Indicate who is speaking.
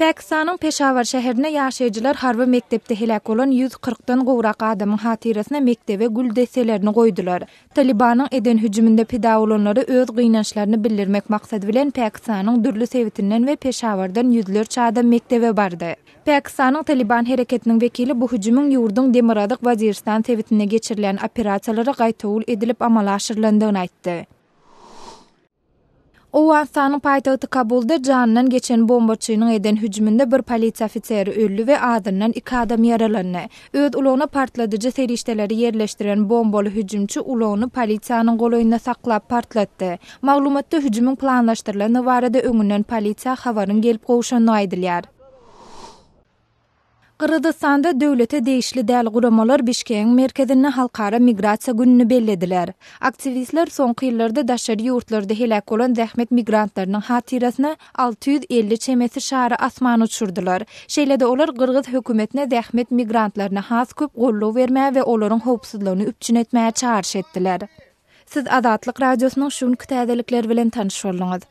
Speaker 1: Pakistanyň Peşawar şäherinde ýaşaýjylar harby mekdepde heläk bolan ýüz kyrkdan gowrak adamyň hatyrasyna mekdebe gül desselerini goýdular. Talybanyň eden hüjüminde pida bolanlara öz gynançlaryny bildirmek maksady bilen Pakistanyň dürli sebitinden we Peşawardan ýüzlerçe adam mekdebe bardy. Pakistanyň Talyban hereketiniň wekili bu hüjümiň ýurduň Demirgazyk Waziristan sebitinde geçirilýän operasiýalara gaýtawul edilip amala aşyrylandygyny aýtdy. Owganystanyň paýtagty Kabulda janyndan geçen bombaçynyň eden hüjüminde bir polisiýa ofiseri öldi we azyndan iki adam ýaralandy. Öz ulagyna partladyjy serişdeleri ýerleşdiren bombaly hüjümçi ulagyny polisiýanyň golaýynda saklap partlatdy. Maglumatda hüjümiň planlaşdyrylandygy barada öňünden polisiýa habaryň gelip gowşandygy aýdylýar. Gyrgyzystanda döwlete degişli däl guramalar Bişkegiň merkezinde Halkara migrasiýa gününi bellediler. Aktiwistler soňky ýyllarda daşary ýurtlarda heläk bolan zähmet migrantlarynyň hatyrasyna alty ýüz elli çemesi şary asmana uçurdylar. Şeýle-de olar gyrgyz hökümetine zähmet migrantlaryna has köp golluw bermäge we olaryň howpsuzlygyny üpjün etmäge çagyryş etdiler. Siz Azatlyk Radiosynyň şu günki täzelikleri bilen tanyş bolduňyz.